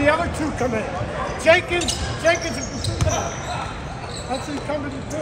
the other two come in. Jenkins, Jenkins and Pasuta. That's incumbent to do.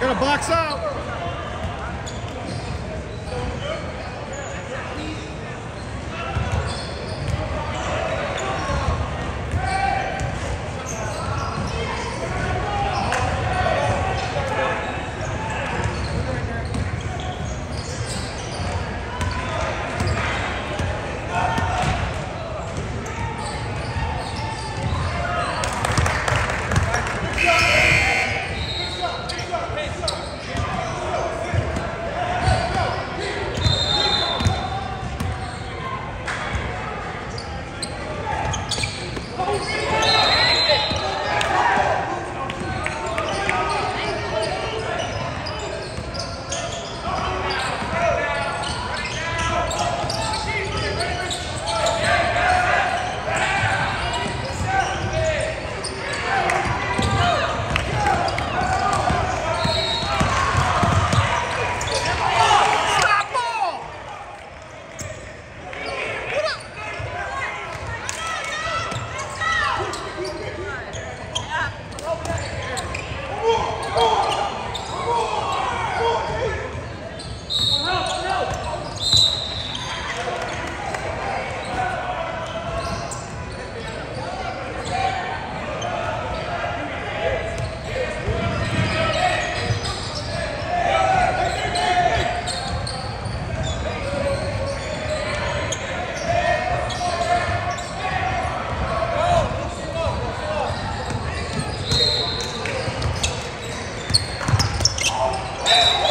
Gonna box out. Yeah.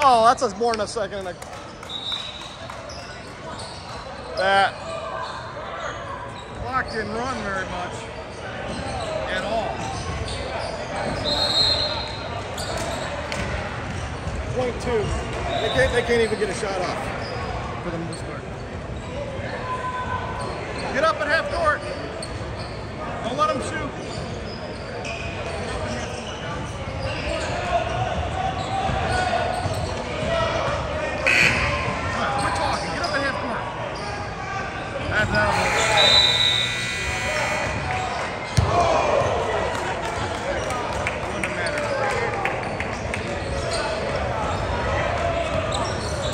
oh, that's us more than a second. And a, that Clock didn't run very much at all. point two. They can't. They can't even get a shot off for the most part. Get up at half court. Don't let them shoot.